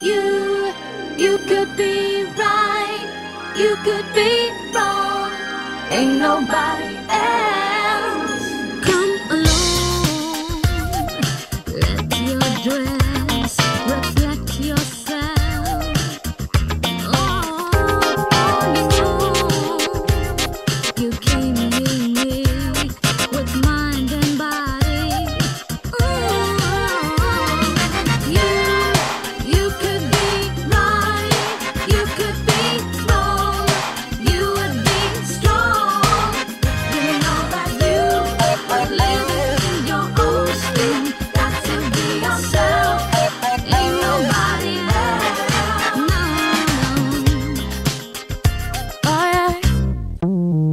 You, you could be right, you could be wrong, ain't nobody else. Come along, let your dress. Mm-hmm.